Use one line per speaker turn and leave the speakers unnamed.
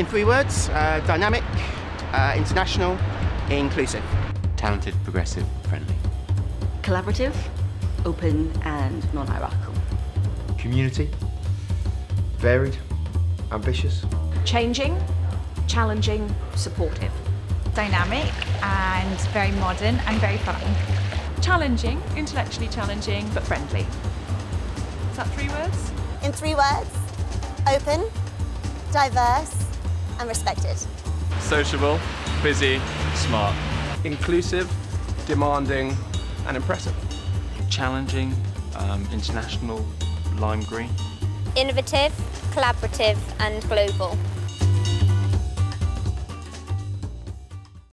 in three words, uh, dynamic, uh, international, inclusive.
Talented, progressive, friendly.
Collaborative, open and non-hierarchical.
Community, varied, ambitious.
Changing, challenging, supportive.
Dynamic and very modern and very fun.
Challenging, intellectually challenging, but friendly. Is that three words?
In three words, open, diverse and respected.
Sociable, busy, smart.
Inclusive, demanding and impressive.
Challenging, um, international, lime green.
Innovative, collaborative and global.